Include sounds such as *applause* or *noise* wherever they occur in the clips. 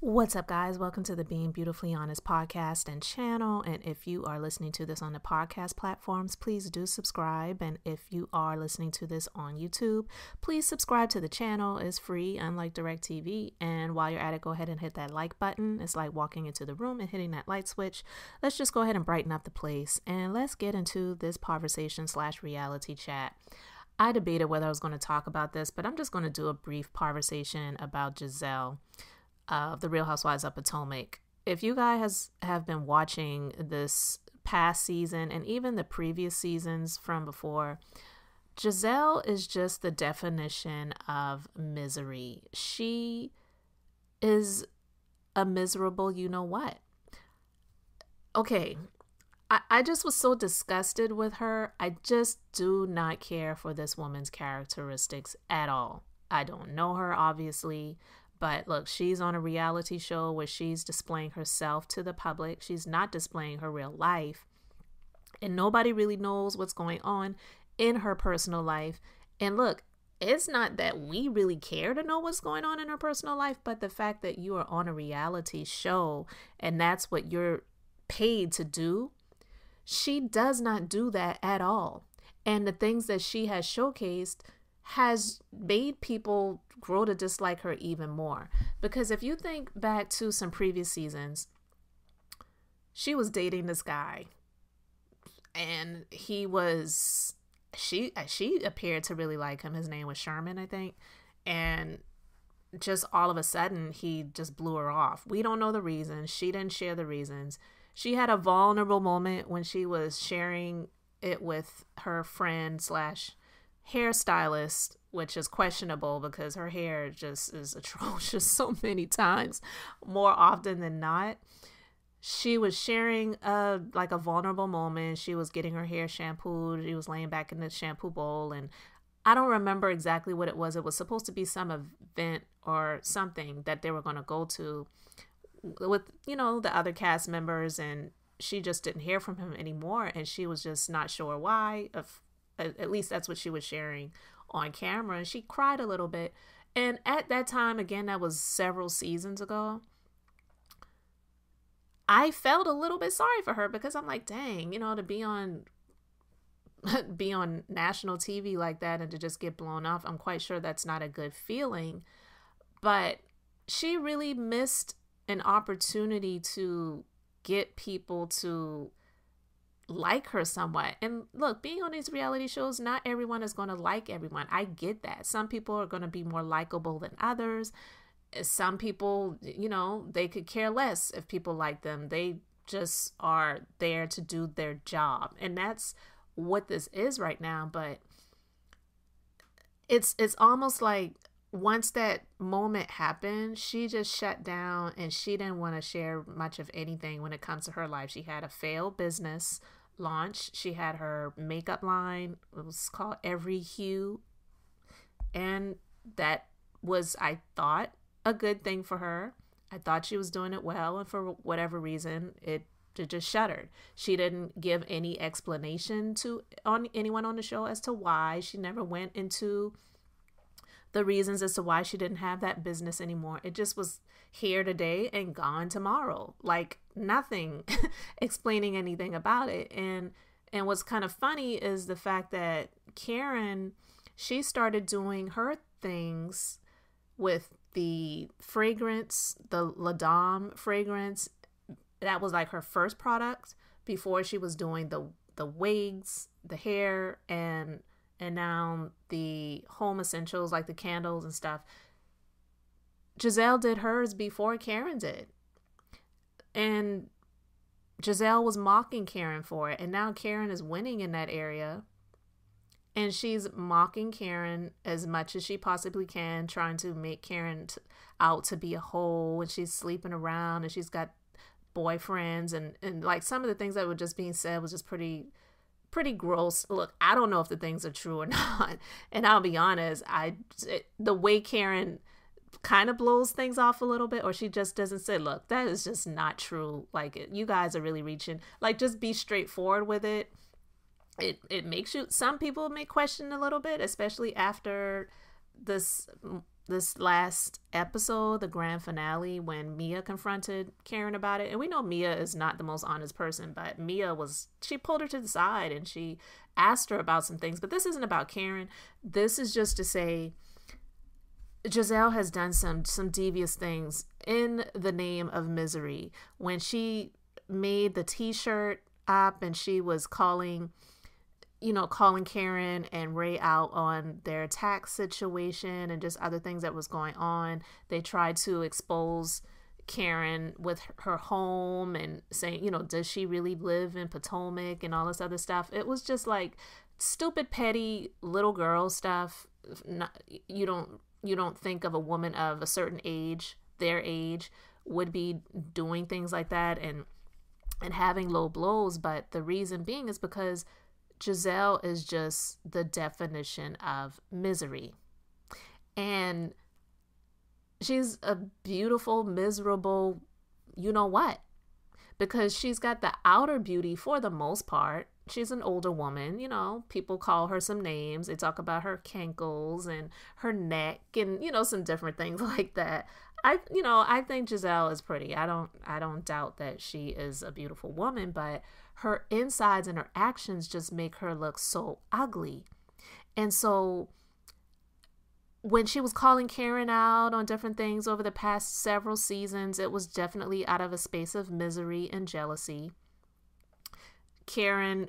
What's up, guys? Welcome to the Being Beautifully Honest podcast and channel. And if you are listening to this on the podcast platforms, please do subscribe. And if you are listening to this on YouTube, please subscribe to the channel. It's free, unlike DirecTV. And while you're at it, go ahead and hit that like button. It's like walking into the room and hitting that light switch. Let's just go ahead and brighten up the place and let's get into this conversation slash reality chat. I debated whether I was going to talk about this, but I'm just going to do a brief conversation about Gizelle of the Real Housewives of Potomac. If you guys have been watching this past season and even the previous seasons from before, Gizelle is just the definition of misery. She is a miserable, you know what. Okay, I, I just was so disgusted with her. I just do not care for this woman's characteristics at all. I don't know her, obviously. But look, she's on a reality show where she's displaying herself to the public. She's not displaying her real life. And nobody really knows what's going on in her personal life. And look, it's not that we really care to know what's going on in her personal life, but the fact that you are on a reality show and that's what you're paid to do, she does not do that at all. And the things that she has showcased has made people grow to dislike her even more. Because if you think back to some previous seasons, she was dating this guy and he was she uh, she appeared to really like him. His name was Sherman, I think. And just all of a sudden he just blew her off. We don't know the reasons. She didn't share the reasons. She had a vulnerable moment when she was sharing it with her friend slash hairstylist, which is questionable because her hair just is *laughs* atrocious so many times, more often than not. She was sharing a like a vulnerable moment. She was getting her hair shampooed. She was laying back in the shampoo bowl and I don't remember exactly what it was. It was supposed to be some event or something that they were going to go to with, you know, the other cast members and she just didn't hear from him anymore and she was just not sure why. At least that's what she was sharing on camera. And she cried a little bit. And at that time, again, that was several seasons ago. I felt a little bit sorry for her because I'm like, dang, you know, to be on *laughs* be on national TV like that and to just get blown off, I'm quite sure that's not a good feeling. But she really missed an opportunity to get people to like her somewhat. And look, being on these reality shows, not everyone is going to like everyone. I get that. Some people are going to be more likable than others. Some people, you know, they could care less if people like them. They just are there to do their job. And that's what this is right now, but it's it's almost like once that moment happened, she just shut down and she didn't want to share much of anything when it comes to her life. She had a failed business launch. She had her makeup line. It was called Every Hue. And that was, I thought, a good thing for her. I thought she was doing it well. And for whatever reason, it, it just shuttered. She didn't give any explanation to on anyone on the show as to why. She never went into the reasons as to why she didn't have that business anymore. It just was here today and gone tomorrow. Like nothing *laughs* explaining anything about it. And and what's kind of funny is the fact that Karen she started doing her things with the fragrance, the La Dame fragrance. That was like her first product before she was doing the the wigs, the hair and and now the home essentials like the candles and stuff. Gizelle did hers before Karen did. And Gizelle was mocking Karen for it. And now Karen is winning in that area. And she's mocking Karen as much as she possibly can, trying to make Karen t- out to be a hoe. And she's sleeping around and she's got boyfriends. And, and like some of the things that were just being said was just pretty pretty gross. Look, I don't know if the things are true or *laughs* not. And I'll be honest, I it, the way Karen kind of blows things off a little bit or she just doesn't say, "Look, that is just not true." Like you guys are really reaching. Like just be straightforward with it. It it makes you some people may question a little bit, especially after this this last episode, the grand finale, when Mia confronted Karen about it. And we know Mia is not the most honest person, but Mia was, she pulled her to the side and she asked her about some things. But this isn't about Karen. This is just to say Gizelle has done some some devious things in the name of misery. When she made the t-shirt up and she was calling you know, calling Karen and Ray out on their tax situation and just other things that was going on. They tried to expose Karen with her home and saying, you know, does she really live in Potomac and all this other stuff. It was just like stupid, petty little girl stuff. Not, you don't you don't think of a woman of a certain age, their age, would be doing things like that and and having low blows. But the reason being is because Gizelle is just the definition of misery. And she's a beautiful, miserable, you know what? Because she's got the outer beauty for the most part. She's an older woman, you know, people call her some names. They talk about her cankles and her neck and, you know, some different things *laughs* like that. I you know, I think Gizelle is pretty. I don't I don't doubt that she is a beautiful woman, but her insides and her actions just make her look so ugly. And so when she was calling Karen out on different things over the past several seasons, it was definitely out of a space of misery and jealousy. Karen,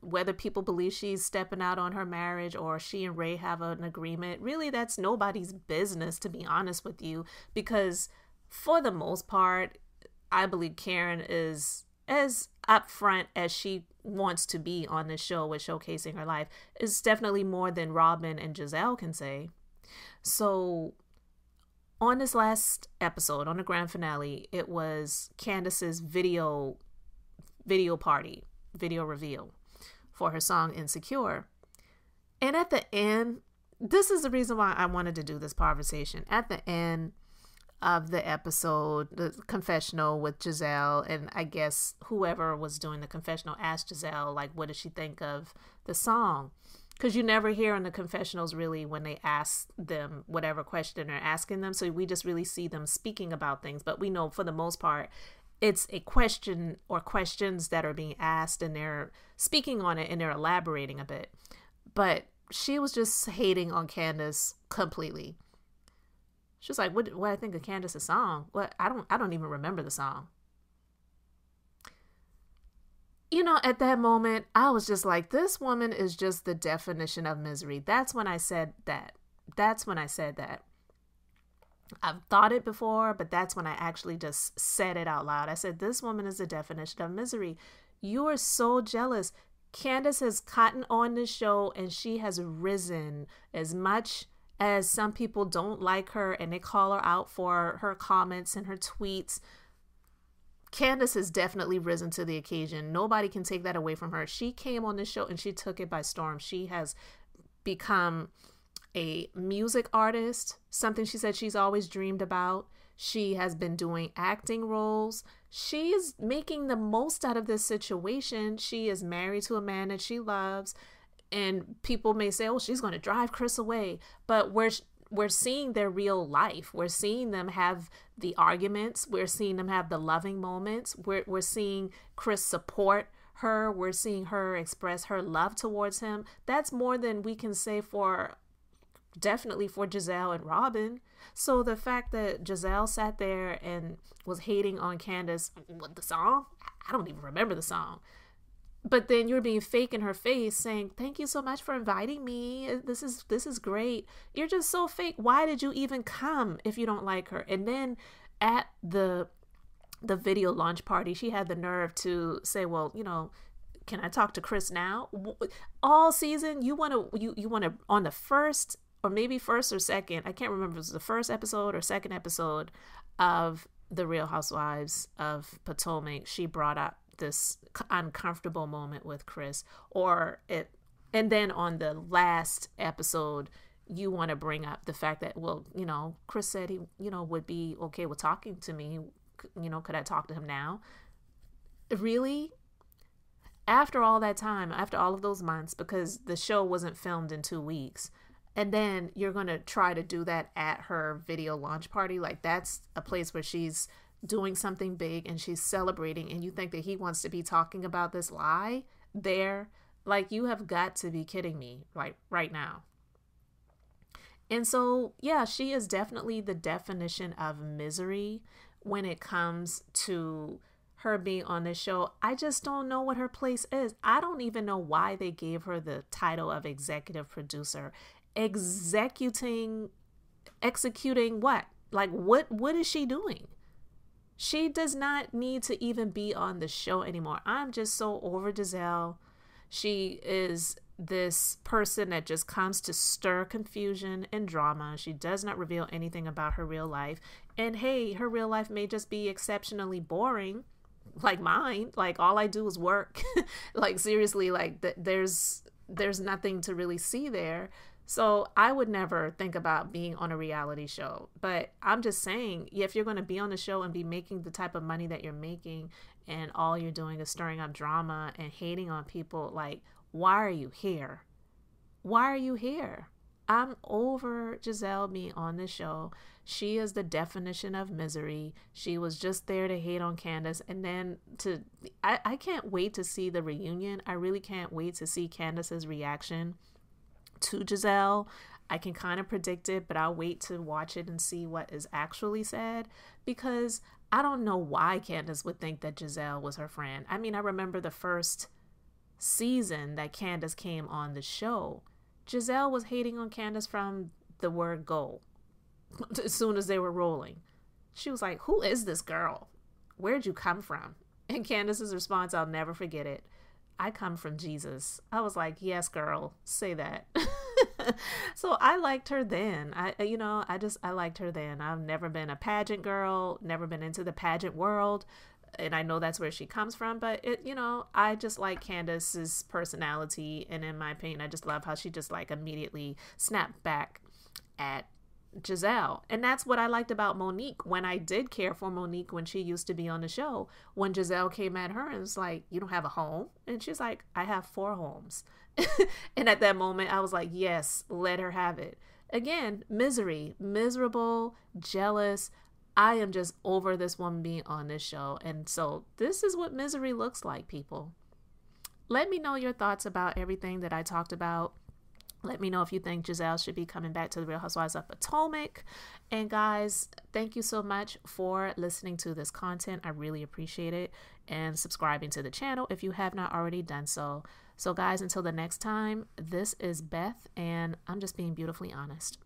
whether people believe she's stepping out on her marriage or she and Ray have an agreement, really that's nobody's business, to be honest with you, because for the most part, I believe Karen is as upfront as she wants to be on this show with showcasing her life is definitely more than Robyn and Gizelle can say. So on this last episode, on the grand finale, it was Candiace's video video party, video reveal for her song Insecure. And at the end, this is the reason why I wanted to do this conversation. At the end, of the episode, the confessional with Gizelle, and I guess whoever was doing the confessional asked Gizelle, like, what did she think of the song? Because you never hear in the confessionals really when they ask them whatever question they're asking them. So we just really see them speaking about things. But we know for the most part, it's a question or questions that are being asked and they're speaking on it and they're elaborating a bit. But she was just hating on Candiace completely she was like, "What? What I think of Candiace's song? What? I don't. I don't even remember the song." You know, at that moment, I was just like, "This woman is just the definition of misery." That's when I said that. That's when I said that. I've thought it before, but that's when I actually just said it out loud. I said, This woman is the definition of misery. You are so jealous. Candiace has gotten on this show and she has risen as much as some people don't like her and they call her out for her comments and her tweets. Candiace has definitely risen to the occasion. Nobody can take that away from her. She came on the show and she took it by storm. She has become a music artist, something she said she's always dreamed about. She has been doing acting roles. She is making the most out of this situation. She is married to a man that she loves and people may say, "Oh, she's going to drive Chris away," but we're we're seeing their real life. We're seeing them have the arguments. We're seeing them have the loving moments. We're we're seeing Chris support her. We're seeing her express her love towards him. That's more than we can say for definitely for Gizelle and Robyn. So the fact that Gizelle sat there and was hating on Candiace, what the song? I don't even remember the song. But then you're being fake in her face saying thank you so much for inviting me. This is this is great. You're just so fake. Why did you even come if you don't like her? And then at the the video launch party she had the nerve to say well you know can i talk to chris now? All season you want to you you want to on the first or maybe first or second i can't remember it was the first episode or second episode of the real housewives of potomac she brought up this uncomfortable moment with Chris or it and then on the last episode you want to bring up the fact that well you know Chris said he you know would be okay with talking to me you know could I talk to him now? Really? After all that time after all of those months because the show wasn't filmed in 2 weeks And then you're going to try to do that at her video launch party. Like, that's a place where she's doing something big and she's celebrating, and you think that he wants to be talking about this lie there. Like, you have got to be kidding me, right right now. And so, yeah, she is definitely the definition of misery when it comes to her being on this show. I just don't know what her place is. I don't even know why they gave her the title of executive producer. Executing executing what? Like what what is she doing? She does not need to even be on the show anymore. I'm just so over Gizelle. She is this person that just comes to stir confusion and drama. She does not reveal anything about her real life. And hey, her real life may just be exceptionally boring like mine like all i do is work *laughs* like seriously like th- there's there's nothing to really see there so i would never think about being on a reality show but i'm just saying if you're going to be on the show and be making the type of money that you're making and all you're doing is stirring up drama and hating on people like why are you here why are you here i'm over Gizelle being on the show she is the definition of misery. She was just there to hate on Candiace. And then to, I, I can't wait to see the reunion. I really can't wait to see Candiace's reaction to Gizelle. I can kind of predict it, but I'll wait to watch it and see what is actually said because I don't know why Candiace would think that Gizelle was her friend. I mean, I remember the first season that Candiace came on the show. Gizelle was hating on Candiace from the word go. *laughs* as soon as they were rolling. She was like, Who is this girl? Where'd you come from? And Candiace's response, I'll never forget it. I come from Jesus. I was like, Yes, girl, say that. *laughs* so I liked her then. I uh, you know, I just I liked her then. I've never been a pageant girl, never been into the pageant world. And I know that's where she comes from, but it, you know, I just like Candiace's personality, and in my opinion, I just love how she just like immediately snapped back at Gizelle. And that's what I liked about Monique when I did care for Monique when she used to be on the show. When Gizelle came at her and was like, You don't have a home? And she's like, I have four homes. *laughs* and at that moment, I was like, Yes, let her have it. Again, misery, miserable, jealous. I am just over this woman being on this show. And so, this is what misery looks like, people. Let me know your thoughts about everything that I talked about let me know if you think Gizelle should be coming back to the Real Housewives of Potomac. And guys, thank you so much for listening to this content. I really appreciate it. And subscribing to the channel if you have not already done so. So, guys, until the next time, this is Beth, and I'm just being beautifully honest.